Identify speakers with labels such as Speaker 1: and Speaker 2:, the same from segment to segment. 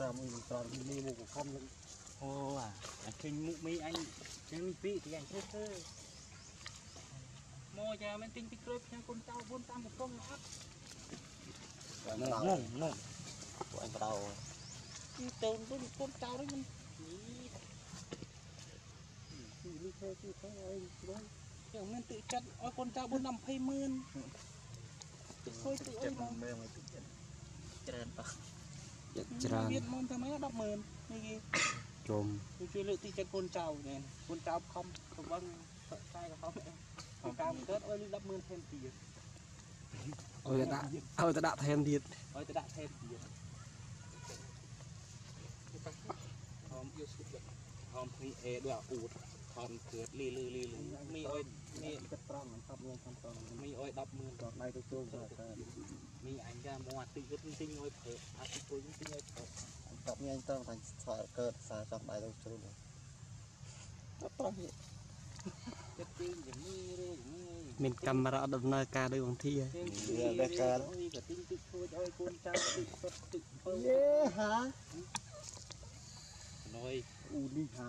Speaker 1: ត្រមអីមិនត្រមមីមុខកំខំ
Speaker 2: អូអាឃើញមុខមីអញចឹងពីទីអញធ្វើទៅមកយ៉ាមិនទិញពីក្រួយខ្ញុំគុំតៅ4តាមកំងអត់
Speaker 1: នោះនោះន
Speaker 2: ោះ
Speaker 1: ពួកអញបដៅ
Speaker 2: ទីទៅវិញគុំតៅវិញ
Speaker 1: ពីលីធ្វើទីទៅអីខ្លួនខ
Speaker 2: ្ញុំមិន tự ចិត្តឲ្យកូនចៅ4 20ម៉ឺនទៅជួយទៅអីបង
Speaker 1: មែនមិន tự ចិត្តច្រើនបាក់
Speaker 3: ចិត្តច្រើនទៀត
Speaker 2: មុនតែមក100000នេះគេ
Speaker 3: ជុំ
Speaker 2: ជួយលើកទីចិត្តកូនចៅណែកូនចៅខំប្រវឹងតែកំហំអង្ការមិនកើតអើយលឺ100000ថែមទៀតអើយដាក់
Speaker 3: អើយទៅដាក់ថែមទៀត
Speaker 2: អើយទៅដាក់ថែមទៀតហមយកសុខហមព្រីអេដោយអាអួតហមកើតលីលឺលីលឺមីអើយ មី
Speaker 1: ចិត្តត្រង់មិនថប់ងងខំត្រង់ម
Speaker 2: ីអុយ100,000គា
Speaker 1: ត់ដៃទៅទូទៅតែ
Speaker 2: មីអញចាមកអាទិទៀតទិញអុយប្រអាទិពុយទិញអុយប្រ
Speaker 1: តបញ៉ៃត្រង់ថាស្វាកើតសាចាប់ដៃទៅជ្រុលទៅត្រង់នេះ
Speaker 2: ចិត្តទីមីរេមីមានកាម
Speaker 3: េរ៉ាដំណើរការដោយបងធីហ៎
Speaker 2: ដល់ការអុយក៏ទិញតិចជួយអុយកូនចៅតិចសុទ្ធតិចអំពើយេ
Speaker 1: ហា
Speaker 2: ណយ
Speaker 1: អ៊ូនេះហា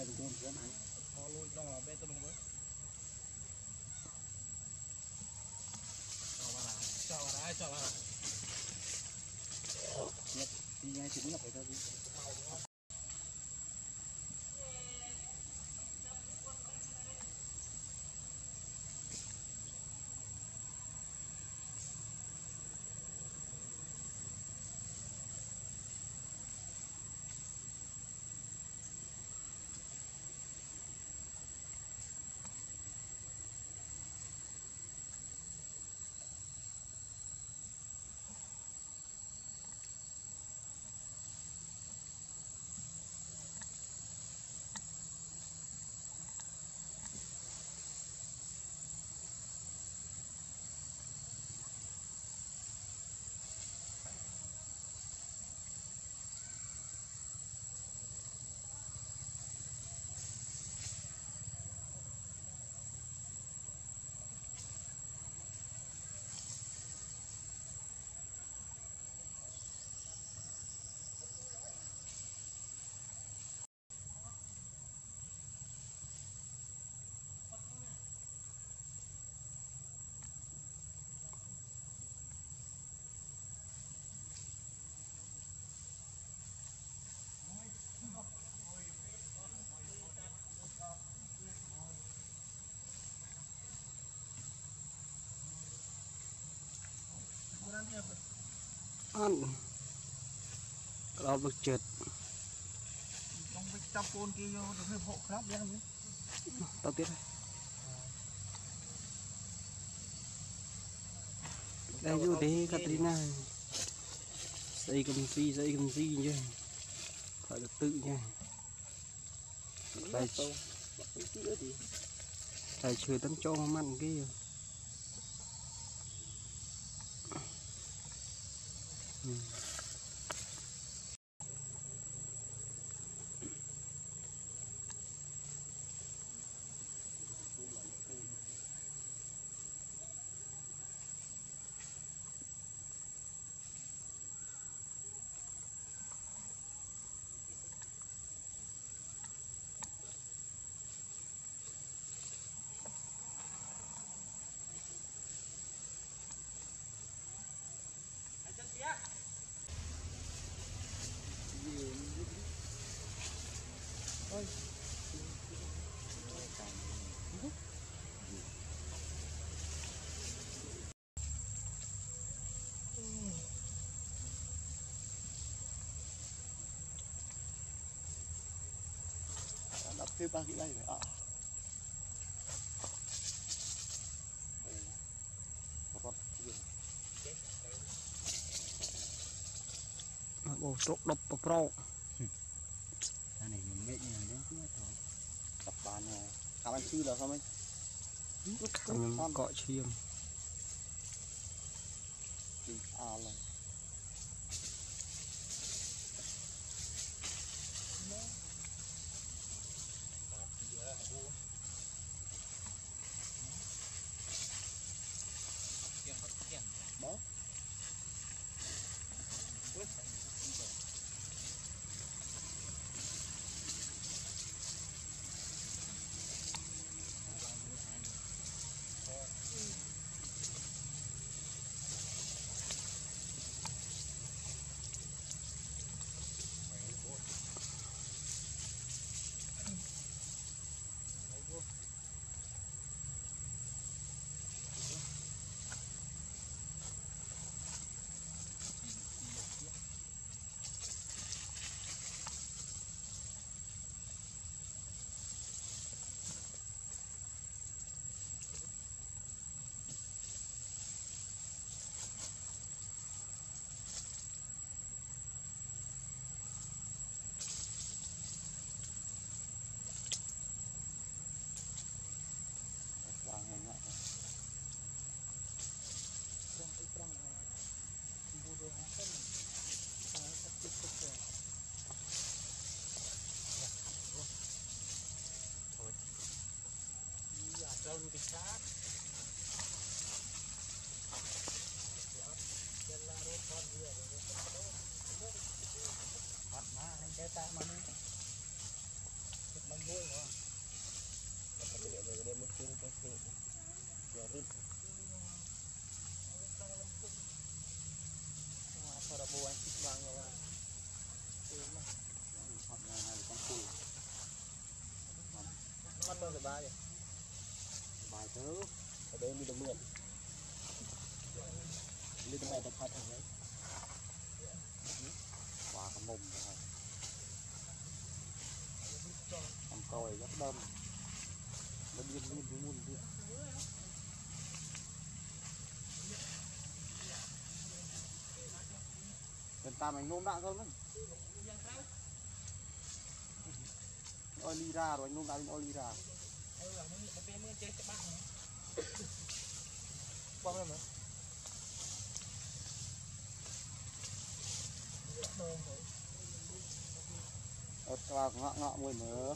Speaker 1: ញ từ nó phát mình đốt đốt đốt lăng ấy họ không làm việc cái đó này កូនបែរមកវិញឡើយ អាចចេះអមែទៅជូនខ្លួនអញ
Speaker 2: họ lôi trong là bê lại ទីញ៉ៃទីនេះទៅទៅ
Speaker 3: អត់ក្តោបលើកចិត្ត
Speaker 2: trong vịt trong côn kia vô được hơi hộ khắp ra nữa
Speaker 3: ទៅទៀតហើយ
Speaker 2: ដែរយូរទេកាត្រីណ
Speaker 3: ាស្អីកំស៊ីស្អីកំស៊ីអញ្ចឹងខើទៅទឹកអញ្ចឹងតែតែឈើ Mm.
Speaker 1: Tapi bagi lagi ni. Ah.
Speaker 3: Mà bố sốt đập bà pro
Speaker 2: Cái này mình biết nhà đến kia thôi
Speaker 1: Đập bàn này làm anh sư là không anh?
Speaker 3: Cảm cọ chiêm
Speaker 1: cái tạ mà nó thịt bánh
Speaker 2: bôi hả? Tapi dia ada dia mesti mesti dia rip
Speaker 4: Apa dah buang sih bang ya Cuma
Speaker 1: hoặc là này con cù
Speaker 2: mắt bao cái
Speaker 4: bài
Speaker 1: bài thứ
Speaker 2: ở đây mình được mượn lên cái này tập phát ở đấy
Speaker 1: quả cái mồm rồi còi rất đâm. Nó điên điên điên muôn điên Gần ta mày nôm đạn không đấy? Oli ra rồi, anh nôm đạn đến Oli ra.
Speaker 4: Bong rồi mà
Speaker 1: Ớt vào ngọ ngọ mùi nữa.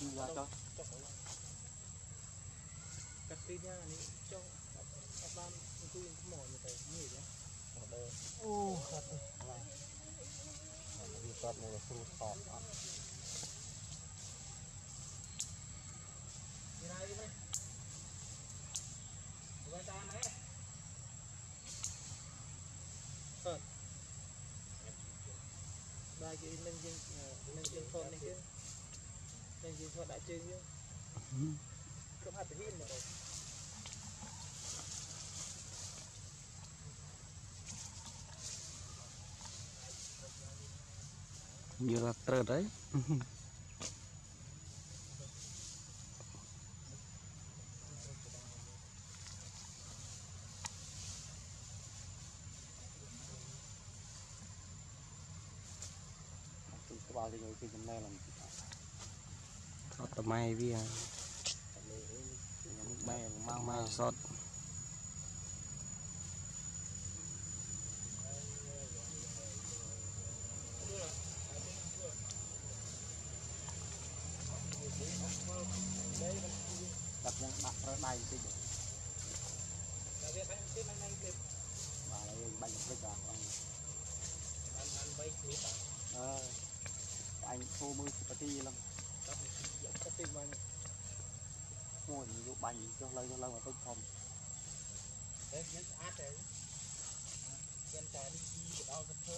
Speaker 1: Đi ra cho
Speaker 4: Tapi dia ni cok abang itu yang kemau ni tadi. Ni dia.
Speaker 2: Ada.
Speaker 1: Oh, satu Đi sọt này là sụt sọt á
Speaker 2: Ni lagi ni. Bukan tangan
Speaker 4: eh. Hah. Đã chơi. Không hạt hin mà rồi.
Speaker 3: như là trơ đấy
Speaker 1: Từ thì người làm
Speaker 3: អត់តម៉ៃវា
Speaker 1: ម៉ែមកម៉ែស
Speaker 3: ត
Speaker 1: ដាក់យ៉ាងដាក់ប្រើដៃបន្តិច
Speaker 2: តែវាបាញ់ទៀតមិនទេ
Speaker 1: បាទយើងបាញ់បន្តិចបាទអង្គ
Speaker 2: បានបាន3គ្រីប
Speaker 1: អឺអញធូរមើលប្រតិលឹង
Speaker 4: ដល់យកទៅទីបាញ់
Speaker 1: មួយយកបាញ់ចុះឡើងចុះឡើងបន្តិចធំ
Speaker 2: តែខ្ញុំស្អាតតែមានតែនេះទីទៅដល់ទៅ